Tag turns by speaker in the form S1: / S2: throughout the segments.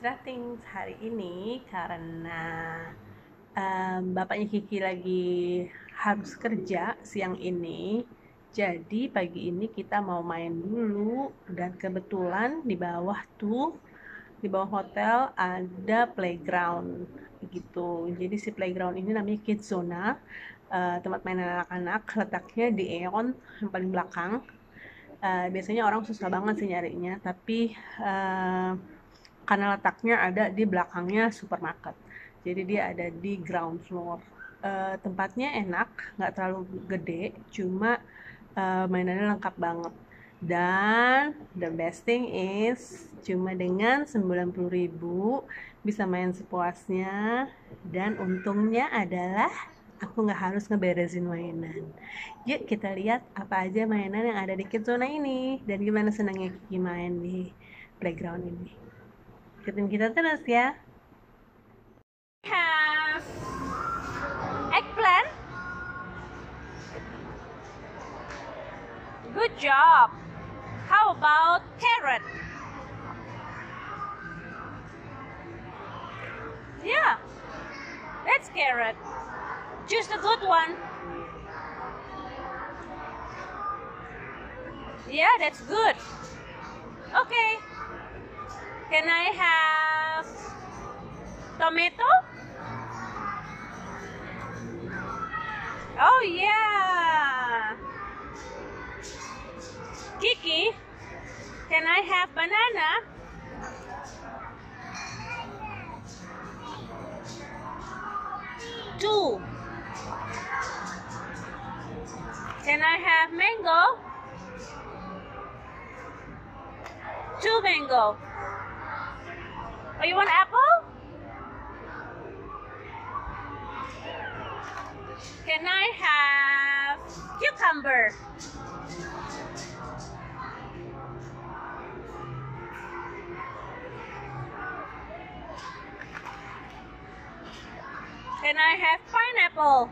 S1: Stratings hari ini karena um, bapaknya Kiki lagi harus kerja siang ini. Jadi pagi ini kita mau main dulu dan kebetulan di bawah tuh di bawah hotel ada playground gitu. Jadi si playground ini namanya Kids Zona, uh, tempat mainan anak-anak. Letaknya di Eon yang paling belakang uh, biasanya orang susah banget sih nyarinya tapi uh, karena letaknya ada di belakangnya supermarket. Jadi dia ada di ground floor. Uh, tempatnya enak nggak terlalu gede cuma uh, mainannya lengkap banget. Dan the best thing is cuma dengan 90.000 bisa main sepuasnya. Dan untungnya adalah aku nggak harus ngeberesin mainan. Yuk kita lihat apa aja mainan yang ada di Kidzona ini. Dan gimana senangnya Kiki main di playground ini. Ikutin kita terus ya. Have eggplant. Good job. How about carrot? Yeah, that's carrot. Choose the good one. Yeah, that's good. Okay. Can I have tomato? Oh yeah. Kiki, can I have banana? Two. Can I have mango? Two mango. Oh, you want apple? Can I have cucumber? Can I have pineapple?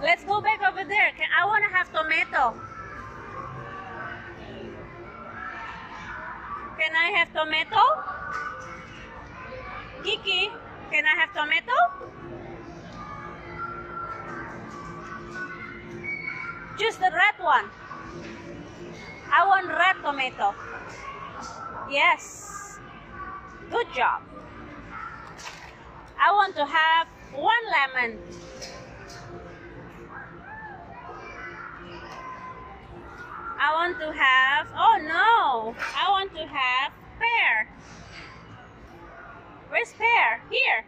S1: Let's go back over there. I want to have tomato. Can I have tomato? Kiki, can I have tomato? Just the red one. I want red tomato. Yes. Good job. I want to have one lemon. I want to have, oh no, I want to have pear. Where's pear? Here.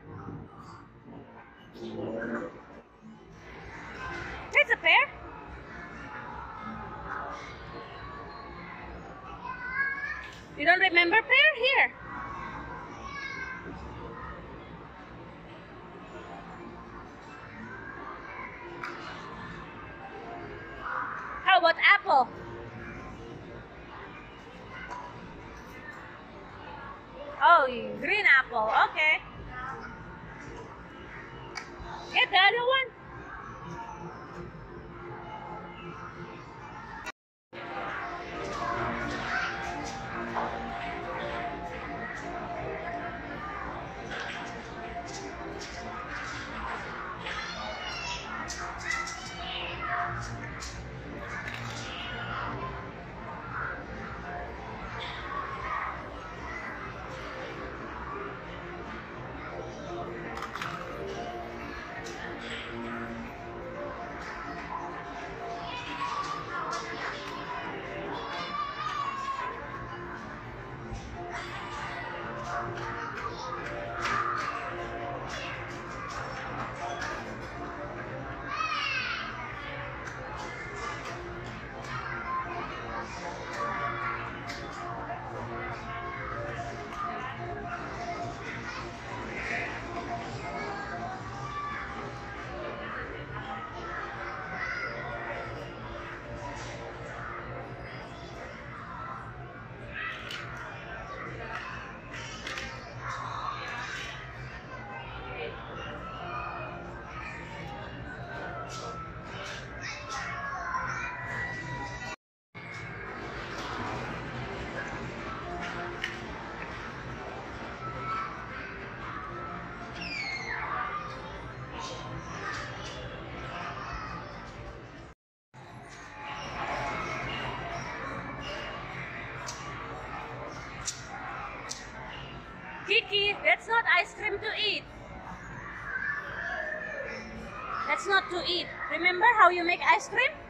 S1: There's a pear. You don't remember pear? Here. How about apple? Oh, green apple. Okay. Get the other one. That's not ice cream to eat. That's not to eat. Remember how you make ice cream?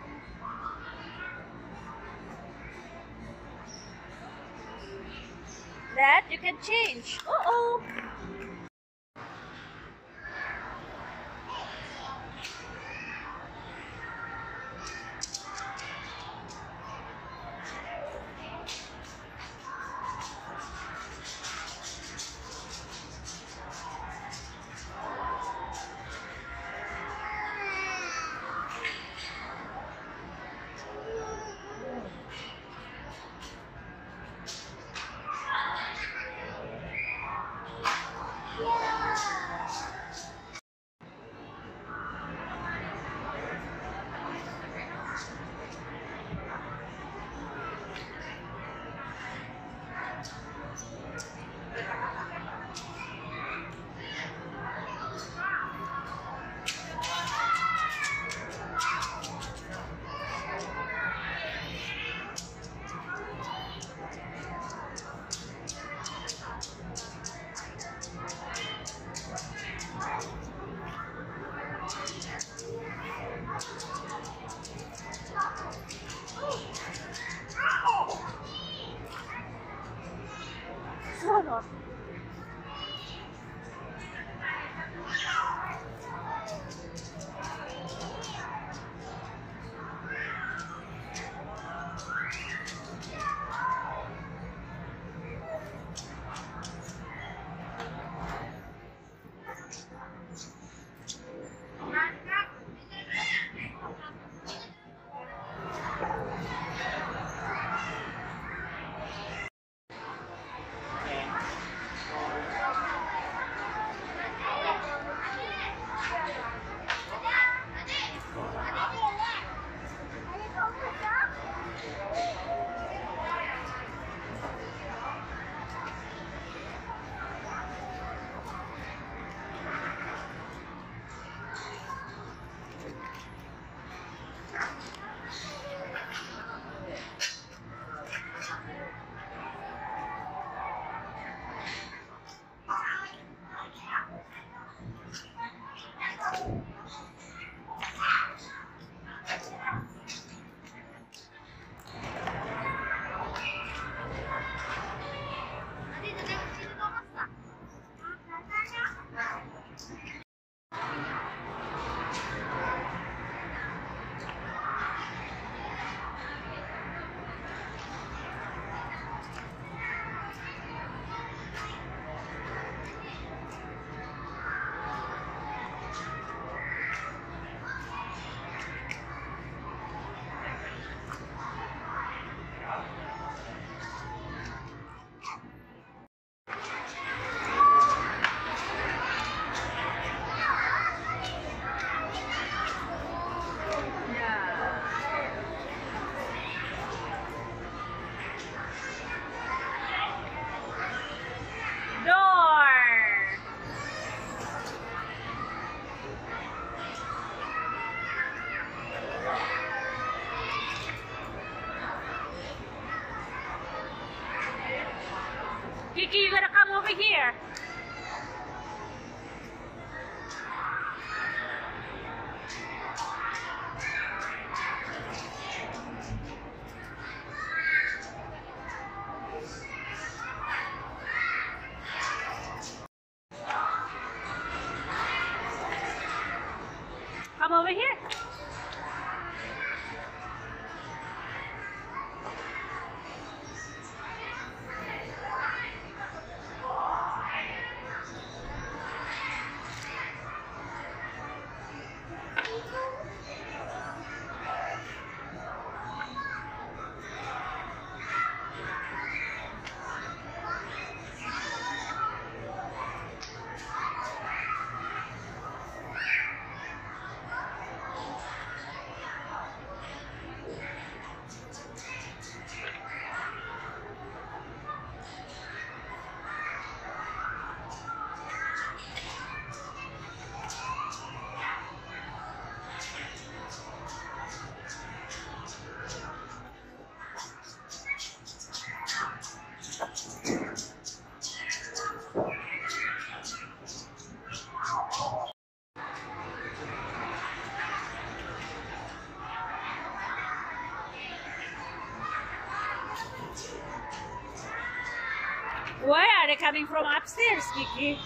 S1: Coming from upstairs, Kiki?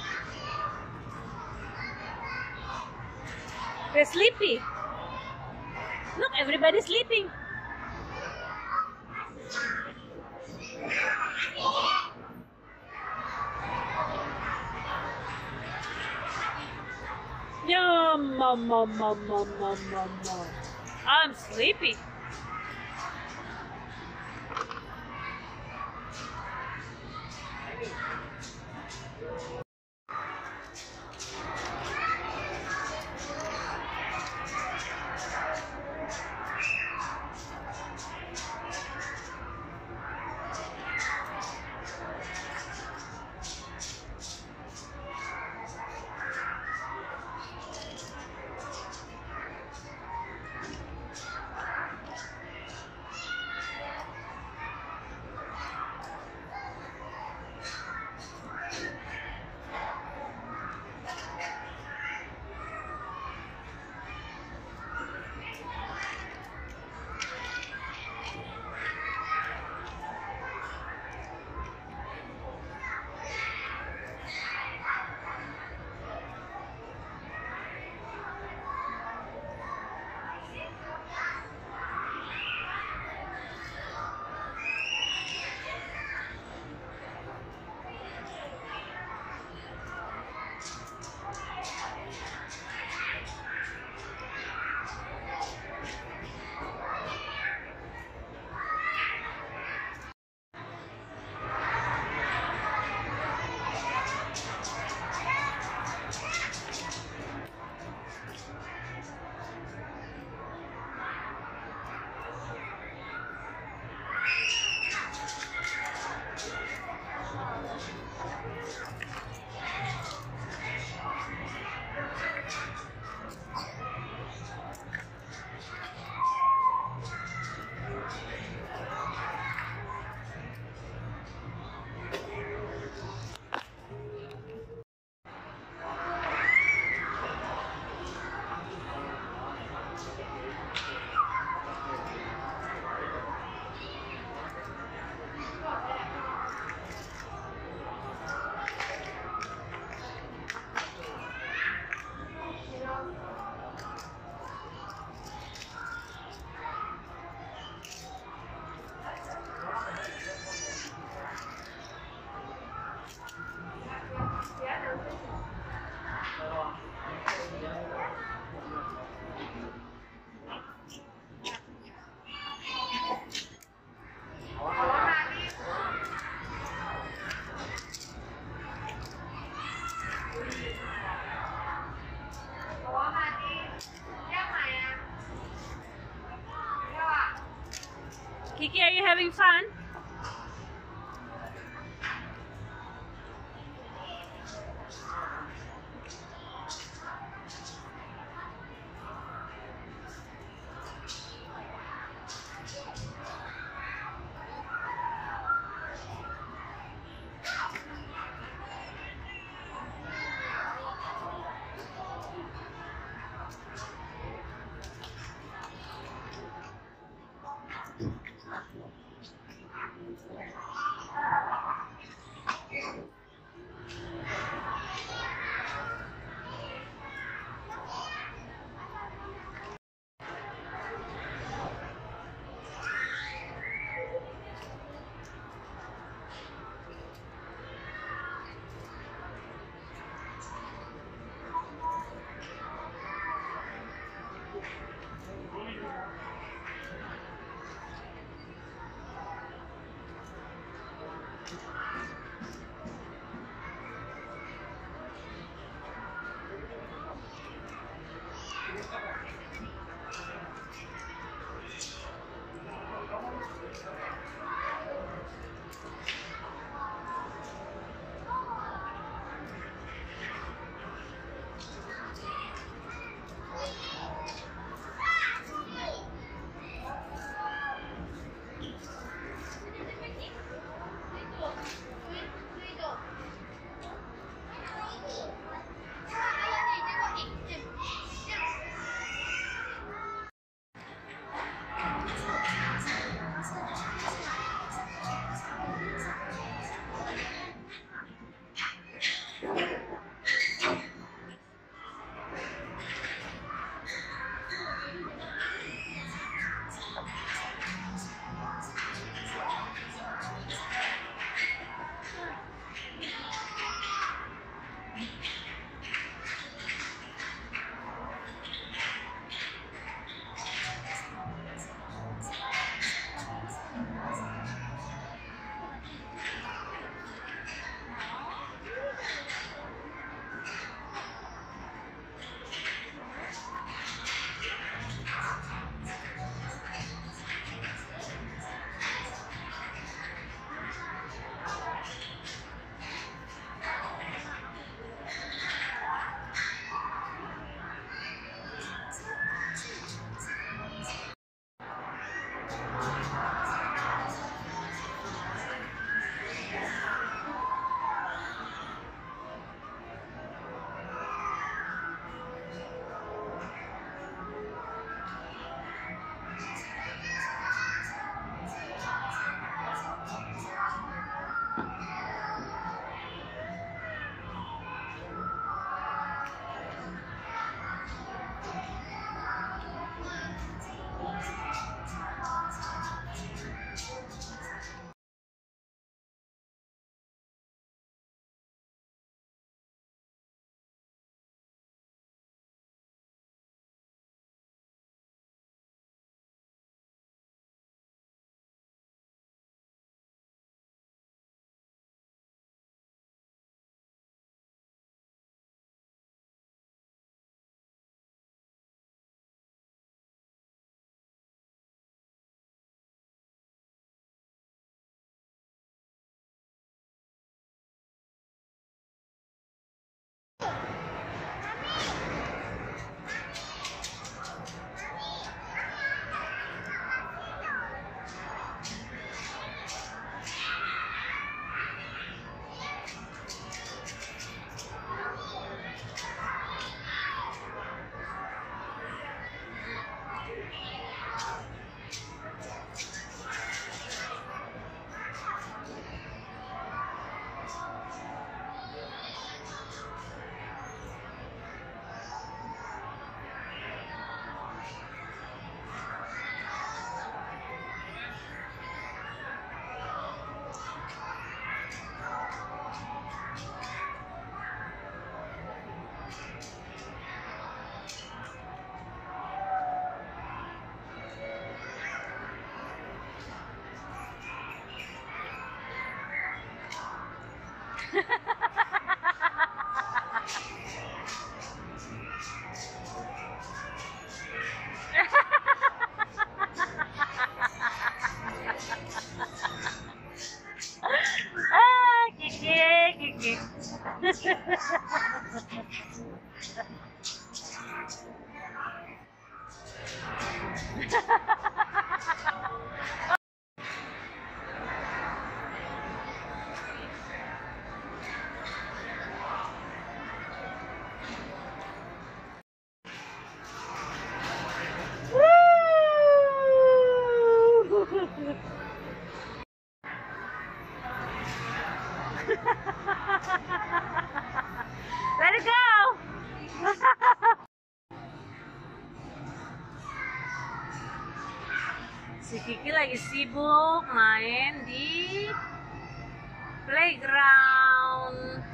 S1: They're sleepy. Look, everybody's sleeping. Yeah, mama, mama, mama, mama. I'm sleepy. Kiki, are you having fun? Kiki, Kiki. Woo! Kiki lagi sibuk main di playground.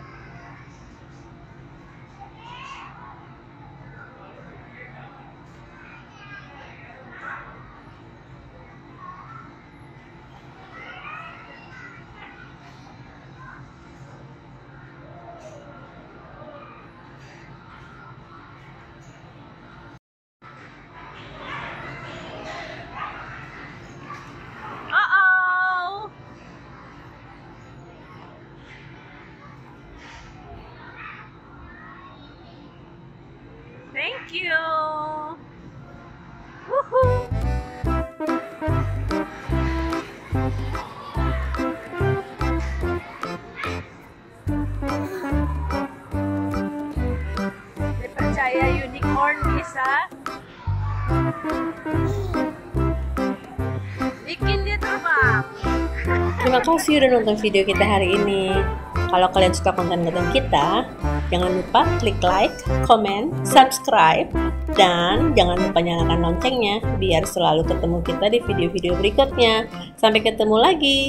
S1: Thank you!
S2: Terima kasih udah nonton video kita hari ini. Kalau kalian suka konten-konten kita, jangan lupa klik like, comment, subscribe, dan jangan lupa nyalakan loncengnya biar selalu ketemu kita di video-video berikutnya. Sampai ketemu lagi.